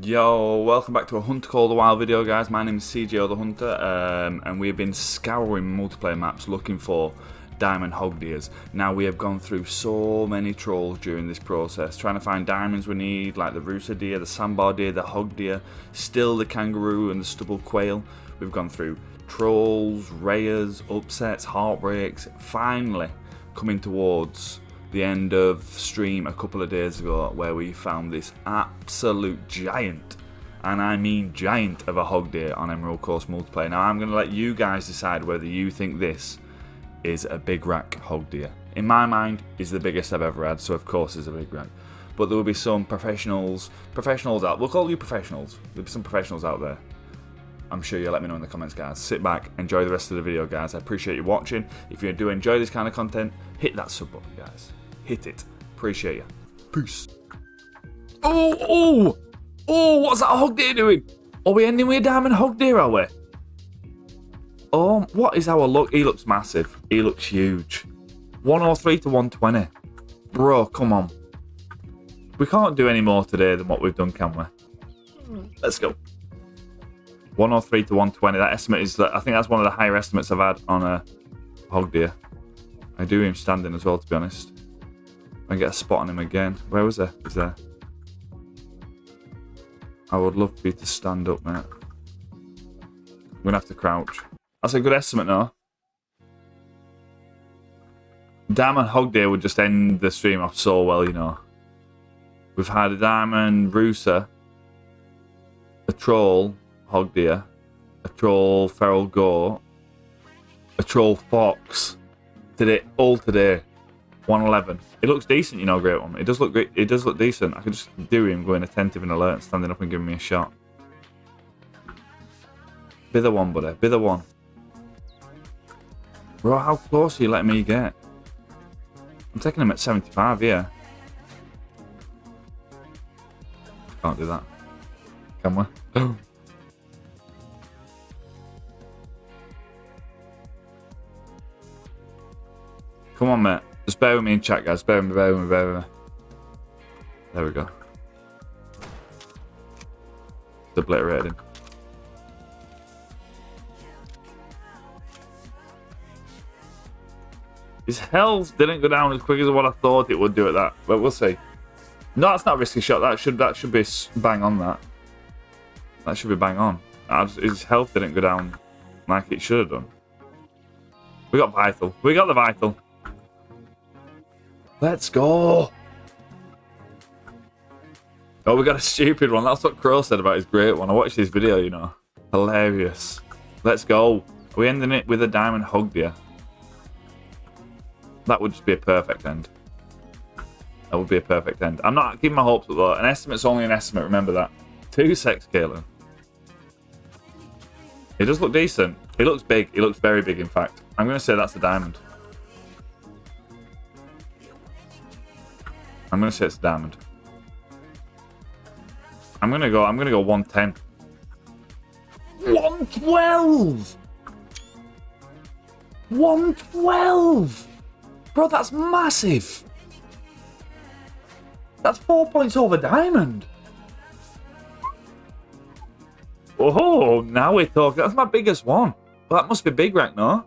Yo, welcome back to a Hunter Call the Wild video, guys. My name is CJO the Hunter, um, and we've been scouring multiplayer maps looking for diamond hog deers. Now, we have gone through so many trolls during this process, trying to find diamonds we need, like the rusa deer, the sambar deer, the hog deer, still the kangaroo and the stubble quail. We've gone through trolls, rares, upsets, heartbreaks, finally coming towards the end of stream a couple of days ago where we found this absolute giant and I mean giant of a hog deer on Emerald Coast multiplayer. Now I'm going to let you guys decide whether you think this is a big rack hog deer. In my mind, is the biggest I've ever had, so of course it's a big rack. But there will be some professionals, professionals out. We'll call you professionals. There'll be some professionals out there. I'm sure you'll let me know in the comments, guys. Sit back, enjoy the rest of the video, guys. I appreciate you watching. If you do enjoy this kind of content, hit that sub button, guys hit it. Appreciate you. Peace. Oh, oh, oh, what's that hog deer doing? Are we ending with a diamond hog deer, are we? Oh, what is our look? He looks massive. He looks huge. 103 to 120. Bro, come on. We can't do any more today than what we've done, can we? Let's go. 103 to 120. That estimate is, I think that's one of the higher estimates I've had on a hog deer. I do him standing as well, to be honest. I get a spot on him again. Where was he? He's there. I would love for you to stand up, mate. I'm gonna have to crouch. That's a good estimate now. Diamond Hog would just end the stream off so well, you know. We've had a Diamond Rusa, a Troll Hog Deer, a Troll Feral Goat, a Troll Fox. Today, all today. 111. It looks decent, you know, great one. It does look great. It does look decent. I could just do him going attentive and alert, standing up and giving me a shot. Be the one, buddy. Be the one. Bro, how close are you letting me get? I'm taking him at 75 here. Can't do that. Can we? Come on, mate. Just bear with me in chat, guys. Bear with me, bear with me, bear with me. There we go. Obliterated him. His health didn't go down as quick as what I thought it would do at that, but we'll see. No, that's not a risky shot. That should that should be bang on. That that should be bang on. His health didn't go down like it should have done. We got vital. We got the vital. Let's go. Oh, we got a stupid one. That's what Crow said about his great one. I watched his video, you know. Hilarious. Let's go. Are we ending it with a diamond hog deer? That would just be a perfect end. That would be a perfect end. I'm not keeping my hopes up though. An estimate's only an estimate, remember that. Two sex Kalen. He does look decent. He looks big. He looks very big, in fact. I'm going to say that's a diamond. I'm gonna say it's diamond. I'm gonna go. I'm gonna go 110. 112. 112. Bro, that's massive. That's four points over diamond. Oh, now we're talking. That's my biggest one. Well, that must be big rank, no?